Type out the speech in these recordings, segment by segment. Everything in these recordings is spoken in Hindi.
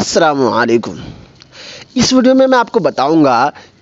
असलकुम इस वीडियो में मैं आपको बताऊँगा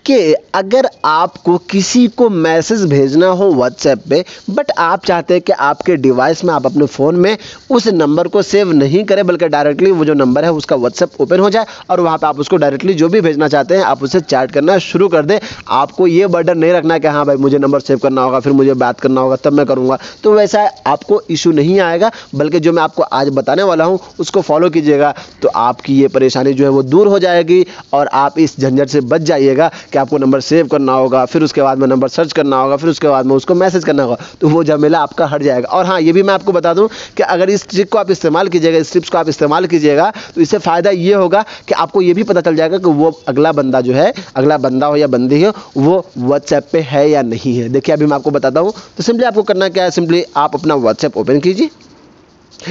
कि अगर आपको किसी को मैसेज भेजना हो व्हाट्सएप पे बट आप चाहते हैं कि आपके डिवाइस में, आप अपने फ़ोन में उस नंबर को सेव नहीं करें, बल्कि डायरेक्टली वो जो नंबर है, उसका व्हाट्सएप ओपन हो जाए और वहाँ पे आप उसको डायरेक्टली जो भी भेजना चाहते हैं, आप उसे चैट करना शुरू कर दें। आपको ये बर्डन नहीं रखना कि हाँ भाई, मुझे नंबर सेव करना होगा, फिर मुझे बात करना होगा, तब मैं करूँगा। तो वैसा आपको इशू नहीं आएगा, बल्कि जो मैं आपको आज बताने वाला हूँ, उसको फॉलो कीजिएगा तो आपकी ये परेशानी जो है, वो दूर हो जाएगी और आप इस झंझट से बच जाइएगा कि आपको नंबर सेव करना होगा, फिर उसके बाद में नंबर सर्च करना होगा, फिर उसके बाद में उसको मैसेज करना होगा तो वो झमेला आपका हट जाएगा। और हाँ ये भी मैं आपको बता दूँ कि अगर इस ट्रिक को आप इस्तेमाल कीजिएगा, इस टिप्स को आप इस्तेमाल कीजिएगा तो इससे फ़ायदा ये होगा कि आपको ये भी पता चल जाएगा कि वो अगला बंदा जो है, अगला बंदा हो या बंदी हो, वो व्हाट्सएप पर है या नहीं है। देखिए, अभी मैं आपको बताता हूँ तो सिंपली आपको करना क्या है? सिंपली आप अपना व्हाट्सएप ओपन कीजिए।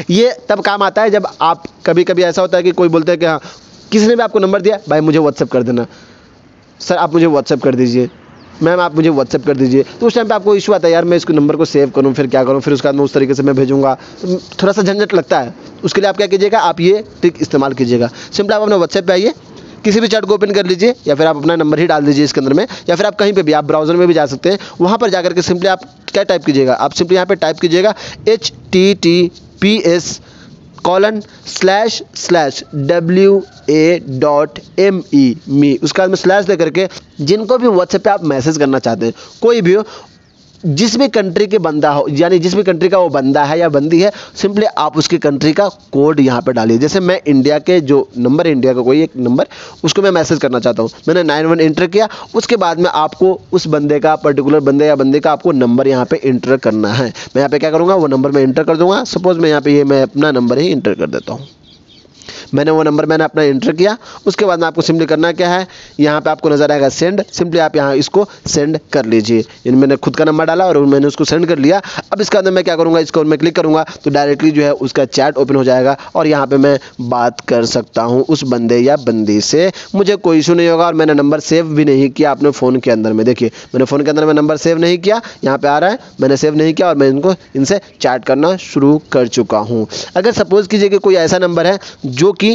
ये तब काम आता है जब आप कभी कभी ऐसा होता है कि कोई बोलते हैं कि हाँ किसी ने भी आपको नंबर दिया, भाई मुझे व्हाट्सएप कर देना। सर, आप मुझे व्हाट्सअप कर दीजिए। मैम, आप मुझे व्हाट्सअप कर दीजिए। तो उस टाइम पे आपको इशू आता है, यार, मैं इसको नंबर को सेव करूँ, फिर क्या करूँ? फिर उसके बाद मैं उस तरीके से मैं भेजूँगा। तो थोड़ा सा झंझट लगता है। उसके लिए आप क्या कीजिएगा, आप ये ट्रिक इस्तेमाल कीजिएगा। सिंपल आप अपने व्हाट्सएप पे आइए। किसी भी चैट को ओपन कर लीजिए, या फिर आप अपना नंबर ही डाल दीजिए इसके अंदर में, या फिर आप कहीं पे भी, आप ब्राउज़र में भी जा सकते हैं। वहाँ पर जाकर के सिंपली आप क्या टाइप कीजिएगा? आप सिंपली यहाँ पे टाइप कीजिएगा H T T P S colon slash slash W A dot M E me उसके बाद में स्लैश दे करके जिनको भी व्हाट्सएप पे आप मैसेज करना चाहते हैं, कोई भी हो जिस भी कंट्री के बंदा हो, यानी जिस भी कंट्री का वो बंदा है या बंदी है सिंपली आप उसकी कंट्री का कोड यहाँ पे डालिए। जैसे मैं इंडिया के जो नंबर इंडिया का कोई एक नंबर उसको मैं मैसेज करना चाहता हूँ। मैंने नाइन वन इंटर किया, उसके बाद में आपको उस बंदे का पर्टिकुलर बंदे या बंदे का आपको नंबर यहाँ पर इंटर करना है। मैं यहाँ पर क्या करूँगा, वो नंबर मैं इंटर कर दूँगा। सपोज़ मैं यहाँ पे ये, मैं अपना नंबर ही इंटर कर देता हूँ। मैंने वो नंबर मैंने अपना इंटर किया। उसके बाद में आपको सिंपली करना क्या है? यहाँ पे आपको नज़र आएगा सेंड सिंपली आप यहाँ इसको सेंड कर लीजिए। मैंने खुद का नंबर डाला और मैंने उसको सेंड कर लिया। अब इसके अंदर मैं क्या करूँगा? इसको मैं क्लिक करूँगा। तो डायरेक्टली जो है उसका चैट ओपन हो जाएगा और यहाँ पर मैं बात कर सकता हूँ उस बंदे या बंदी से। मुझे कोई इशू नहीं होगा और मैंने नंबर सेव भी नहीं किया अपने फ़ोन के अंदर में। देखिए, मैंने फ़ोन के अंदर में नंबर सेव नहीं किया। यहाँ पे आ रहा है, मैंने सेव नहीं किया और मैं इनको इनसे चैट करना शुरू कर चुका हूँ। अगर सपोज़ कीजिए कि कोई ऐसा नंबर है जो कि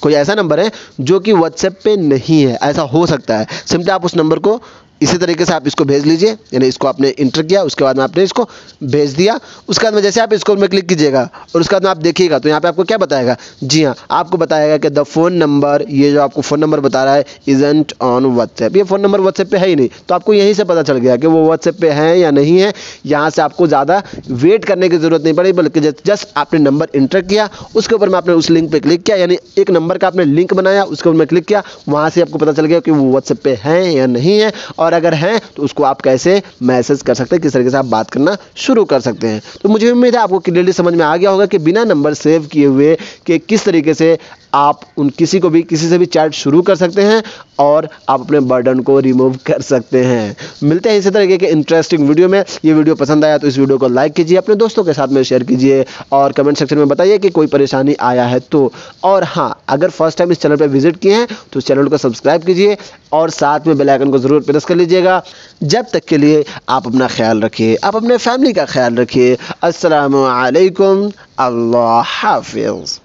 कोई ऐसा नंबर है जो कि व्हाट्सएप पे नहीं है, ऐसा हो सकता है। सिंपली आप उस नंबर को इसी तरीके से आप इसको भेज लीजिए, यानी इसको आपने इंटर किया, उसके बाद में आपने इसको भेज दिया। उसके बाद में जैसे आप इसको में क्लिक कीजिएगा, और उसके बाद में आप देखिएगा तो यहाँ पे आपको क्या बताएगा? जी हाँ आपको बताएगा कि द फ़ोन नंबर ये जो आपको फ़ोन नंबर बता रहा है इजेंट ऑन व्हाट्सएप ये फ़ोन नंबर व्हाट्सएप पे है ही नहीं। तो आपको यहीं से पता चल गया कि वो व्हाट्सएप पे है या नहीं है। यहाँ से आपको ज़्यादा वेट करने की ज़रूरत नहीं पड़ी, बल्कि जस्ट आपने नंबर इंटर किया, उसके ऊपर में आपने उस लिंक पर क्लिक किया, यानी एक नंबर का आपने लिंक बनाया, उसके ऊपर में क्लिक किया, वहाँ से आपको पता चल गया कि वो व्हाट्सएप पर है या नहीं है और अगर हैं तो उसको आप कैसे मैसेज कर सकते हैं, किस तरीके से आप बात करना शुरू कर सकते हैं। तो मुझे उम्मीद है आपको क्लियरली समझ में आ गया होगा कि बिना नंबर सेव किए हुए कि किस तरीके से आप उन किसी को भी, किसी से भी चैट शुरू कर सकते हैं और आप अपने बर्डन को रिमूव कर सकते हैं। मिलते हैं इसी तरीके के इंटरेस्टिंग वीडियो में। ये वीडियो पसंद आया तो इस वीडियो को लाइक कीजिए, अपने दोस्तों के साथ में शेयर कीजिए और कमेंट सेक्शन में बताइए कि कोई परेशानी आया है तो। और हाँ अगर फ़र्स्ट टाइम इस चैनल पर विज़िट किए हैं तो चैनल को सब्सक्राइब कीजिए और साथ में बेलाइकन को ज़रूर प्रेस कर लीजिएगा। जब तक के लिए आप अपना ख्याल रखिए, आप अपने फैमिली का ख्याल रखिए। असलकम अल्लाह हाफिज़